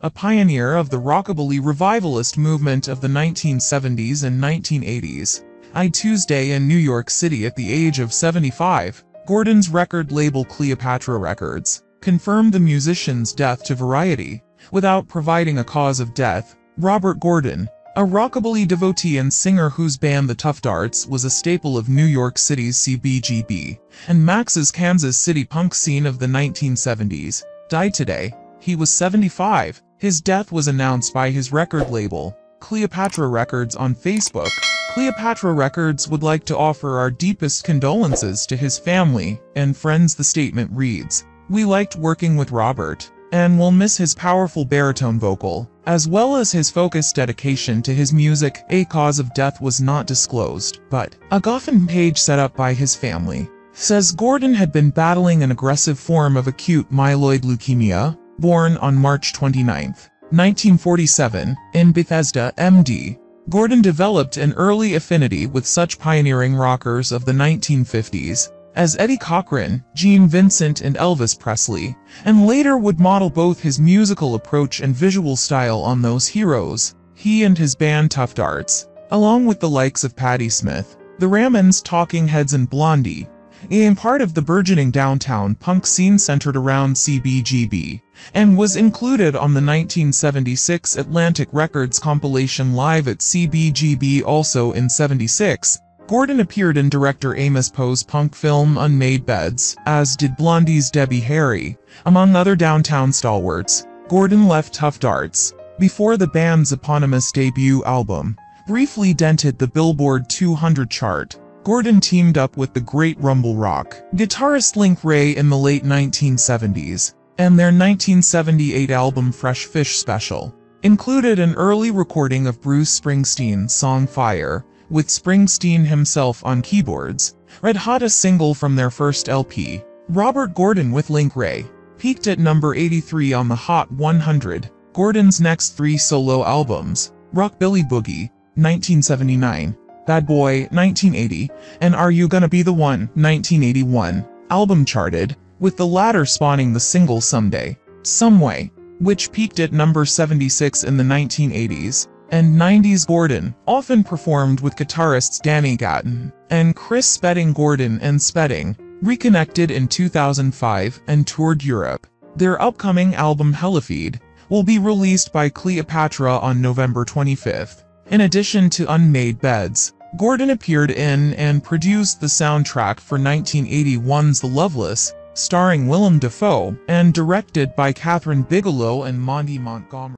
a pioneer of the rockabilly revivalist movement of the 1970s and 1980s. I Tuesday in New York City at the age of 75, Gordon's record label Cleopatra Records confirmed the musician's death to Variety, without providing a cause of death. Robert Gordon, a rockabilly devotee and singer whose band The Tuff Darts was a staple of New York City's CBGB and Max's Kansas City punk scene of the 1970s, died today. He was 75. His death was announced by his record label, Cleopatra Records on Facebook. Cleopatra Records would like to offer our deepest condolences to his family and friends the statement reads. We liked working with Robert and will miss his powerful baritone vocal, as well as his focused dedication to his music. A cause of death was not disclosed, but a GoFundMe page set up by his family says Gordon had been battling an aggressive form of acute myeloid leukemia, born on March 29, 1947, in Bethesda, MD. Gordon developed an early affinity with such pioneering rockers of the 1950s as Eddie Cochran, Gene Vincent and Elvis Presley, and later would model both his musical approach and visual style on those heroes. He and his band Tuff Darts, along with the likes of Patti Smith, the Ramones, Talking Heads and Blondie, in part of the burgeoning downtown punk scene centered around CBGB, and was included on the 1976 Atlantic Records compilation Live at CBGB also in 76, Gordon appeared in director Amos Poe's punk film Unmade Beds, as did Blondie's Debbie Harry. Among other downtown stalwarts, Gordon left Tuff Darts before the band's eponymous debut album briefly dented the Billboard 200 chart. Gordon teamed up with the great Rumble Rock guitarist Link Wray in the late 1970s, and their 1978 album Fresh Fish Special included an early recording of Bruce Springsteen's song Fire, with Springsteen himself on keyboards. Red Hot a single from their first LP. Robert Gordon with Link Wray, peaked at number 83 on the Hot 100. Gordon's next three solo albums, Rockbilly Boogie, 1979, Bad Boy, 1980, and Are You Gonna Be the One, 1981, album charted, with the latter spawning the single Someday, Someway, which peaked at number 76 in the 1980s and 90s Gordon often performed with guitarists Danny Gatton and Chris Spedding Gordon and Spedding reconnected in 2005 and toured Europe. Their upcoming album Hellafied will be released by Cleopatra on November 25th. In addition to Unmade Beds, Gordon appeared in and produced the soundtrack for 1981's The Loveless, starring Willem Dafoe, and directed by Kathryn Bigelow and Monty Montgomery.